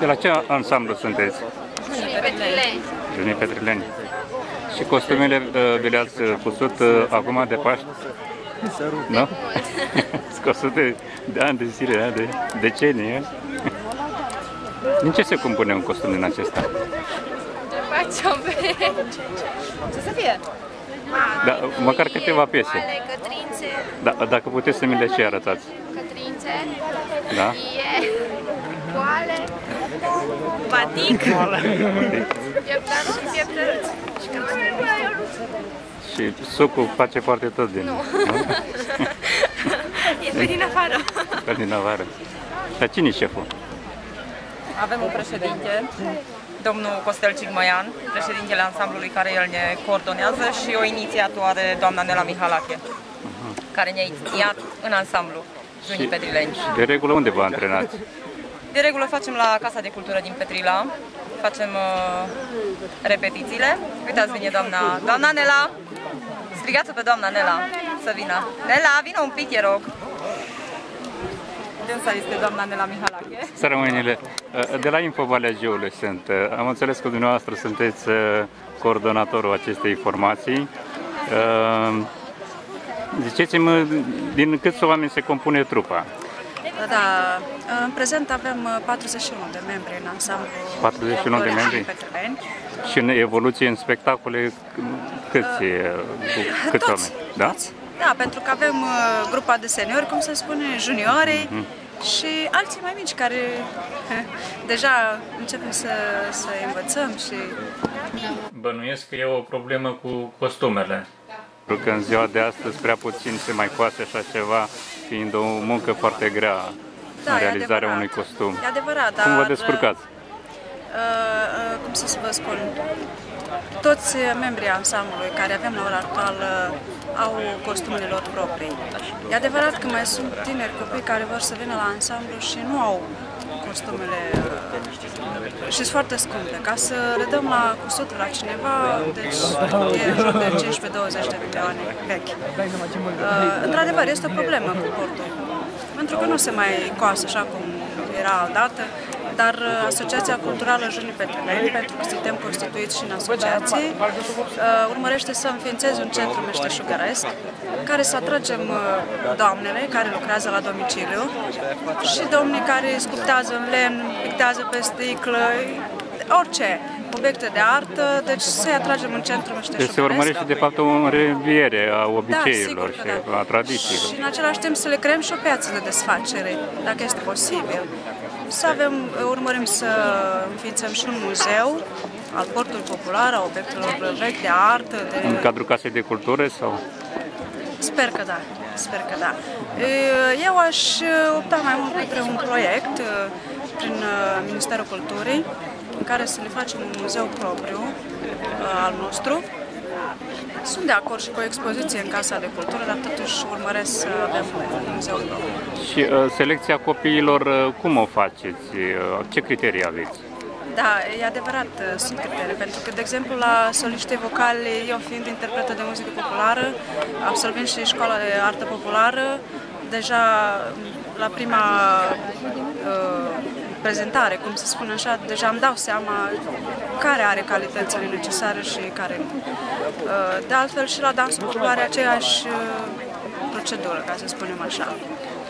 De la ce ansamblu sunteți? Petrileni. Junii Petrileni. Și costumele uh, vi le-ați uh, cusut uh, acum de Paște? Nu? Scosute de ani de zile, de decenii. eh? Din ce se compune un costum din acesta? Facem pe... Ce să fie? Da, măcar câteva piese. Ale, cătrințe, Da, dacă puteți să mi le și arătați. cătrințe, Da? ie, coale, batic, pieptăruț, pieptăruț. Și cam asta. Și sucul face parte tot din, nu? Este din afară. Ca din avară. Dar cine e șeful? Avem un președinte, domnul Costel Cigmăian, președintele ansamblului care el ne coordonează și o inițiatoare, doamna Nela Mihalache, care ne-a inițiat în ansamblu Junii Petrileni. De regulă unde vă antrenați? De regulă facem la Casa de Cultură din Petrila, facem uh, repetițiile. Uitați, vine doamna, doamna Nela, strigați pe doamna Nela să vină. Nela, vină un pic, te rog. Dânsa este doamna Nela Mihalache. Sărămâinile, de la Info Valea Jiului sunt. Am înțeles că dumneavoastră sunteți uh, coordonatorul acestei formații. Uh, Ziceți-mi, din câți oameni se compune trupa? Da, în prezent avem uh, 41 de membri în ansamblu 41 de Florea membri? Petreleni. Și în evoluție în spectacole, câți, uh, cu câți Toți, oameni? Da? toți. Da, pentru că avem uh, grupa de seniori, cum se spune, juniorii Mhm. și alții mai mici care deja începem să, să învățăm și Bănuiesc că e o problemă cu costumele. Pentru că în ziua de astăzi prea puțin se mai coase așa ceva, fiind o muncă foarte grea da, în e realizarea adevărat. unui costum. E adevărat, dar... Cum vă descurcați? Uh, uh, cum să vă spun, toți membrii ansamblului care avem la ora actuală au costumele lor proprii. E adevărat că mai sunt tineri copii care vor să vină la ansamblu și nu au costumele uh, și sunt foarte scumpe. Ca să le dăm la cusutul la cineva, deci e în jur de 15-20 de milioane vechi. Uh, într-adevăr, este o problemă cu portul. Pentru că nu se mai coasă așa cum era odată, dar uh, Asociația Culturală Junii Petreleni, pentru că suntem constituiți și în asociație, uh, urmărește să înființeze un centru meșteșugăresc care să atragem uh, doamnele care lucrează la domiciliu și domnii care sculptează în lemn, pictează pe sticlă, orice, obiecte de artă, deci să-i atragem în centru Deci meșteșugăresc. se urmărește de fapt o reviere a obiceiurilor Da, și sigur că da. a tradițiilor. Și în același timp să le creăm și o piață de desfacere, dacă este posibil. Să avem, urmărim să înființăm și un muzeu al portului popular, a obiectelor vechi de artă, de... În cadrul Casei de Cultură sau? Sper că da, sper că da. Eu aș opta mai mult către un proiect prin Ministerul Culturii, în care să le facem un muzeu propriu al nostru. Sunt de acord și cu o expoziție în Casa de Cultură, dar totuși urmăresc să avem un muzeu propriu. Și uh, selecția copiilor, uh, cum o faceți? Uh, ce criterii aveți? Da, e adevărat, sunt criterii, pentru că, de exemplu, la soliște vocale, eu fiind interpretă de muzică populară, absolvind și școala de artă populară, deja la prima uh, prezentare, cum se spune așa, deja îmi dau seama care are calitățile necesare și care nu. Uh, de altfel, și la dansul popular e aceeași uh, procedură, ca să spunem așa.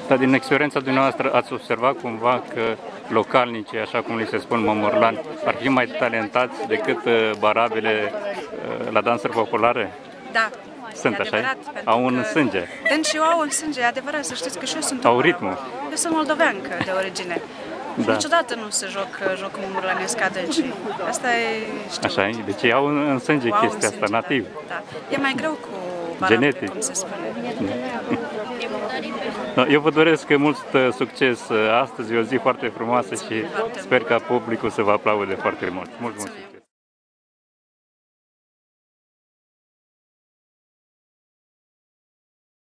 Dar din experiența dumneavoastră ați observat cumva că localnicii, așa cum li se spun mămorlani, ar fi mai talentați decât uh, barabele uh, la dansuri populare? Da, Sunt e așa? adevărat, pentru Au în că- sânge. Deci și eu au în sânge, e adevărat, să știți că și eu sunt... Au o- ritmul. Eu sunt moldoveancă de origine. Da. Niciodată nu se joc uh, jocul murlanesc ca dânsii. Asta e știu. Așa, e? deci au în în sânge Au în chestia asta, sânge, nativ. Da, da. E mai greu cu barabele, Genetic. cum se spune. Da, Eu vă doresc mult uh, succes uh, astăzi, e o zi foarte frumoasă și Foarte sper ca publicul să vă aplaude foarte mult. Mult, mult.